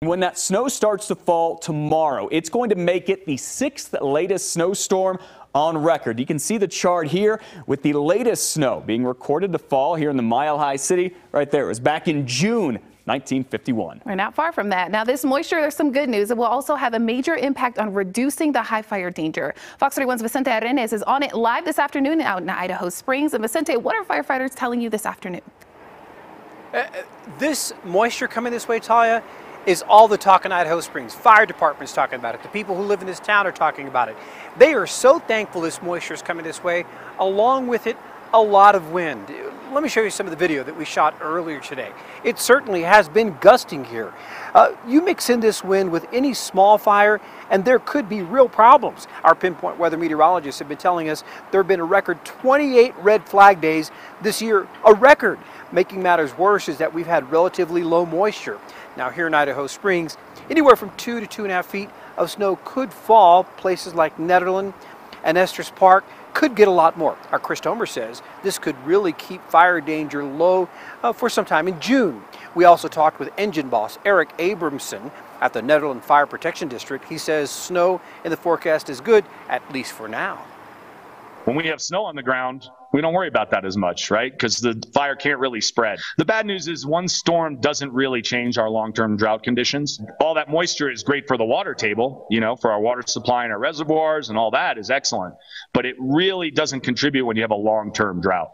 When that snow starts to fall tomorrow, it's going to make it the sixth latest snowstorm on record. You can see the chart here with the latest snow being recorded to fall here in the Mile High City. Right there. It was back in June 1951. We're not far from that. Now, this moisture, there's some good news. It will also have a major impact on reducing the high fire danger. Fox 31's Vicente Arenas is on it live this afternoon out in Idaho Springs. And Vicente, what are firefighters telling you this afternoon? Uh, uh this moisture coming this way, Talia, is all the talk in Idaho Springs. Fire department's talking about it. The people who live in this town are talking about it. They are so thankful this moisture is coming this way. Along with it, a lot of wind. Let me show you some of the video that we shot earlier today. It certainly has been gusting here. Uh, you mix in this wind with any small fire and there could be real problems. Our pinpoint weather meteorologists have been telling us there have been a record 28 red flag days this year, a record. Making matters worse is that we've had relatively low moisture. Now here in Idaho Springs, anywhere from two to two and a half feet of snow could fall. Places like Nederland and Estes Park could get a lot more. Our Chris Tomer says this could really keep fire danger low uh, for some time in June. We also talked with engine boss Eric Abramson at the Nederland Fire Protection District. He says snow in the forecast is good, at least for now. When we have snow on the ground, we don't worry about that as much, right? Because the fire can't really spread. The bad news is one storm doesn't really change our long term drought conditions. All that moisture is great for the water table, you know, for our water supply and our reservoirs and all that is excellent. But it really doesn't contribute when you have a long term drought.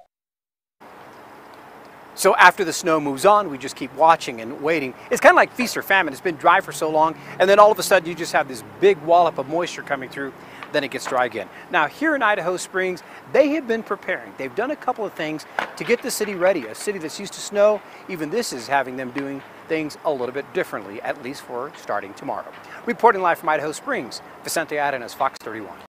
So after the snow moves on, we just keep watching and waiting. It's kind of like feast or famine. It's been dry for so long, and then all of a sudden you just have this big wallop of moisture coming through, then it gets dry again. Now here in Idaho Springs, they have been preparing. They've done a couple of things to get the city ready. A city that's used to snow, even this is having them doing things a little bit differently, at least for starting tomorrow. Reporting live from Idaho Springs, Vicente Arenas, Fox 31.